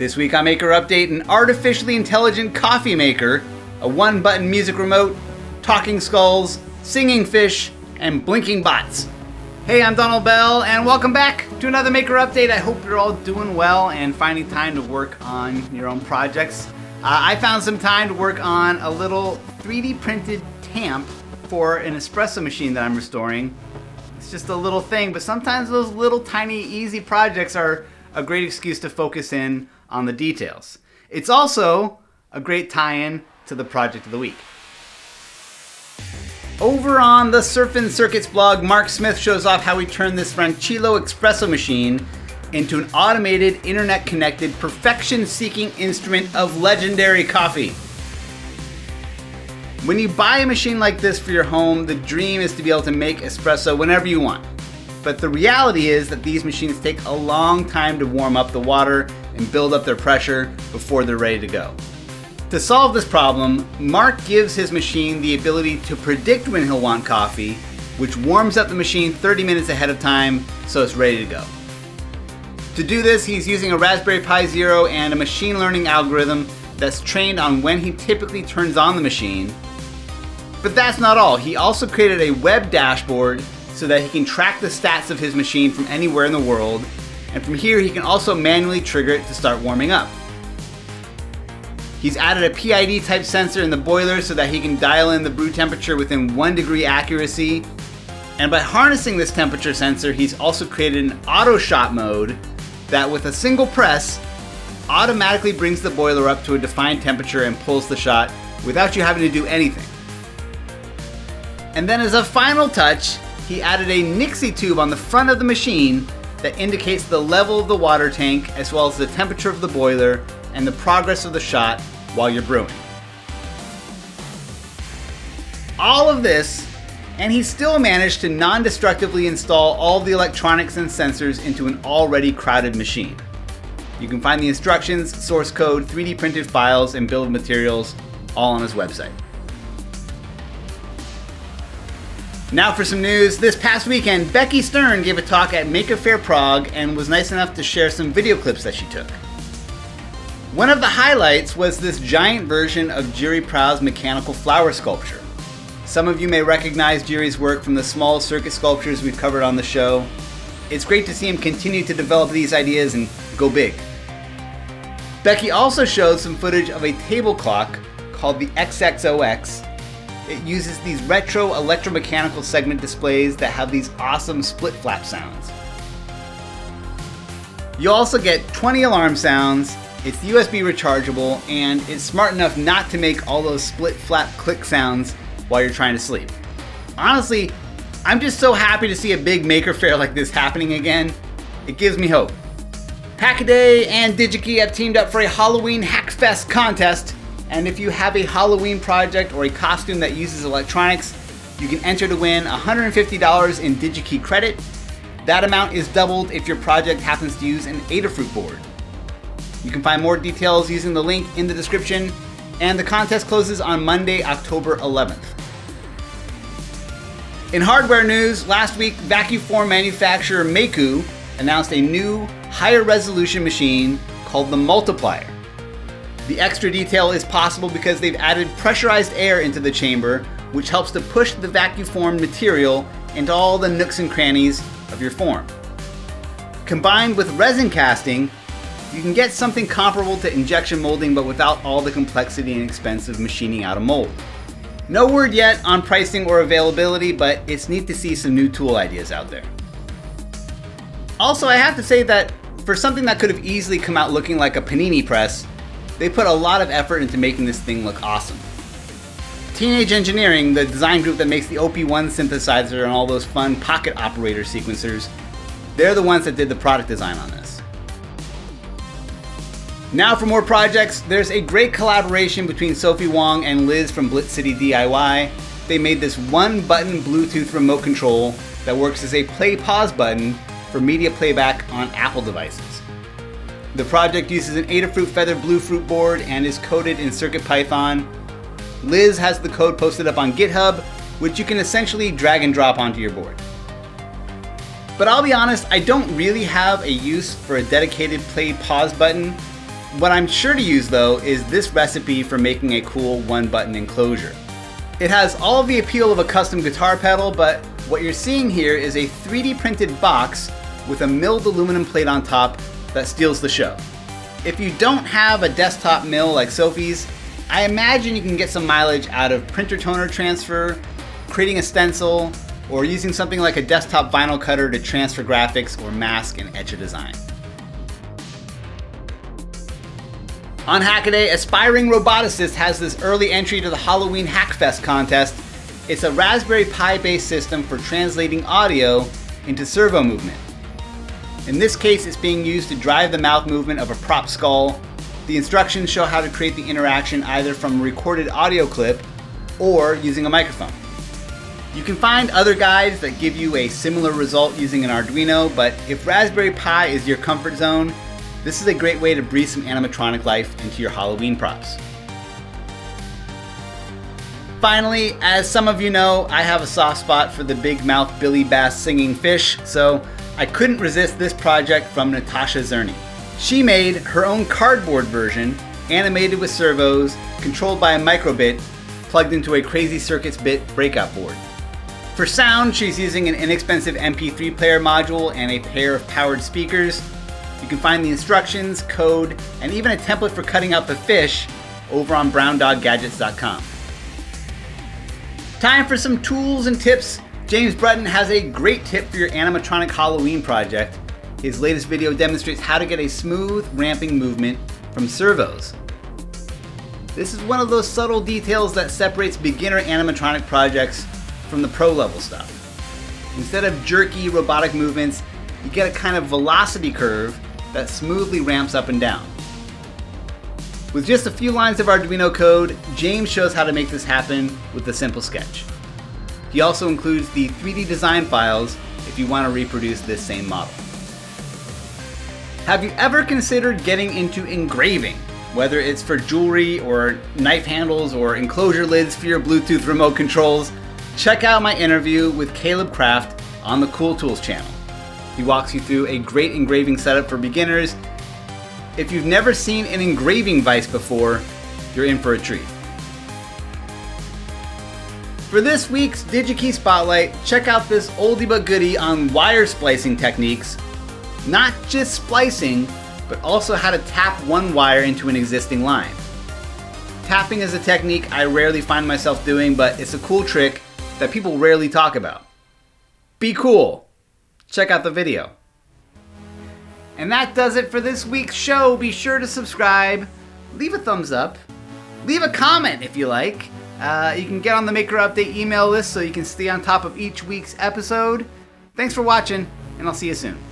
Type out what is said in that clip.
This week on Maker Update, an artificially intelligent coffee maker, a one button music remote, talking skulls, singing fish, and blinking bots. Hey, I'm Donald Bell, and welcome back to another Maker Update. I hope you're all doing well and finding time to work on your own projects. Uh, I found some time to work on a little 3D printed tamp for an espresso machine that I'm restoring. It's just a little thing, but sometimes those little tiny easy projects are a great excuse to focus in on the details. It's also a great tie-in to the project of the week. Over on the Surfin' Circuits blog, Mark Smith shows off how he turned this Rancilio espresso machine into an automated, internet-connected, perfection-seeking instrument of legendary coffee. When you buy a machine like this for your home, the dream is to be able to make espresso whenever you want. But the reality is that these machines take a long time to warm up the water and build up their pressure before they're ready to go. To solve this problem, Mark gives his machine the ability to predict when he'll want coffee, which warms up the machine 30 minutes ahead of time so it's ready to go. To do this, he's using a Raspberry Pi Zero and a machine learning algorithm that's trained on when he typically turns on the machine. But that's not all. He also created a web dashboard so that he can track the stats of his machine from anywhere in the world and from here he can also manually trigger it to start warming up. He's added a PID type sensor in the boiler so that he can dial in the brew temperature within 1 degree accuracy. And by harnessing this temperature sensor, he's also created an auto shot mode that with a single press automatically brings the boiler up to a defined temperature and pulls the shot without you having to do anything. And then as a final touch, he added a Nixie tube on the front of the machine that indicates the level of the water tank as well as the temperature of the boiler and the progress of the shot while you're brewing. All of this, and he still managed to non-destructively install all the electronics and sensors into an already crowded machine. You can find the instructions, source code, 3D printed files, and bill of materials all on his website. Now for some news. This past weekend, Becky Stern gave a talk at Maker Faire Prague and was nice enough to share some video clips that she took. One of the highlights was this giant version of Jiri Praus's mechanical flower sculpture. Some of you may recognize Jiri's work from the small circuit sculptures we've covered on the show. It's great to see him continue to develop these ideas and go big. Becky also showed some footage of a table clock called the XXOX it uses these retro electromechanical segment displays that have these awesome split flap sounds. You also get 20 alarm sounds, it's USB rechargeable, and it's smart enough not to make all those split flap click sounds while you're trying to sleep. Honestly, I'm just so happy to see a big maker faire like this happening again. It gives me hope. Hackaday and DigiKey have teamed up for a Halloween Hackfest contest and if you have a Halloween project or a costume that uses electronics, you can enter to win $150 in DigiKey credit. That amount is doubled if your project happens to use an Adafruit board. You can find more details using the link in the description, and the contest closes on Monday, October 11th. In hardware news, last week, vacuum form manufacturer Mayku announced a new, higher resolution machine called the Multiplier. The extra detail is possible because they've added pressurized air into the chamber, which helps to push the vacuum formed material into all the nooks and crannies of your form. Combined with resin casting, you can get something comparable to injection molding but without all the complexity and expense of machining out a mold. No word yet on pricing or availability, but it's neat to see some new tool ideas out there. Also, I have to say that for something that could have easily come out looking like a panini press, they put a lot of effort into making this thing look awesome. Teenage Engineering, the design group that makes the OP1 synthesizer and all those fun pocket operator sequencers, they're the ones that did the product design on this. Now for more projects, there's a great collaboration between Sophy Wong and Liz from Blitz City DIY. They made this one button Bluetooth remote control that works as a play pause button for media playback on Apple devices. The project uses an Adafruit Feather Bluefruit board and is coded in CircuitPython. Liz has the code posted up on GitHub, which you can essentially drag and drop onto your board. But I'll be honest, I don't really have a use for a dedicated play pause button. What I'm sure to use though is this recipe for making a cool one button enclosure. It has all the appeal of a custom guitar pedal, but what you're seeing here is a 3D printed box with a milled aluminum plate on top that steals the show. If you don't have a desktop mill like Sophy's, I imagine you can get some mileage out of printer toner transfer, creating a stencil, or using something like a desktop vinyl cutter to transfer graphics or mask and etch a design. On Hackaday, Aspiring Roboticist has this early entry to the Halloween Hackfest contest. It's a Raspberry Pi based system for translating audio into servo movement. In this case, it's being used to drive the mouth movement of a prop skull. The instructions show how to create the interaction either from a recorded audio clip or using a microphone. You can find other guides that give you a similar result using an Arduino, but if Raspberry Pi is your comfort zone, this is a great way to breathe some animatronic life into your Halloween props. Finally, as some of you know, I have a soft spot for the big mouth Billy Bass singing fish, so I couldn't resist this project from Natasha Dzurny. She made her own cardboard version, animated with servos, controlled by a microbit, plugged into a Crazy Circuits bit breakout board. For sound, she's using an inexpensive MP3 player module and a pair of powered speakers, you can find the instructions, code, and even a template for cutting out the fish over on browndoggadgets.com. Time for some tools and tips. James Bruton has a great tip for your animatronic Halloween project. His latest video demonstrates how to get a smooth ramping movement from servos. This is one of those subtle details that separates beginner animatronic projects from the pro level stuff. Instead of jerky robotic movements, you get a kind of velocity curve that smoothly ramps up and down. With just a few lines of Arduino code, James shows how to make this happen with a simple sketch. He also includes the 3D design files if you want to reproduce this same model. Have you ever considered getting into engraving? Whether it's for jewelry or knife handles or enclosure lids for your Bluetooth remote controls, check out my interview with Caleb Kraft on the Cool Tools channel. He walks you through a great engraving setup for beginners. If you've never seen an engraving vise before, you're in for a treat. For this week's DigiKey Spotlight, check out this oldie but goodie on wire splicing techniques. Not just splicing, but also how to tap one wire into an existing line. Tapping is a technique I rarely find myself doing, but it's a cool trick that people rarely talk about. Be cool! check out the video. And that does it for this week's show. Be sure to subscribe, leave a thumbs up, leave a comment if you like. Uh, you can get on the Maker Update email list so you can stay on top of each week's episode. Thanks for watching, and I'll see you soon.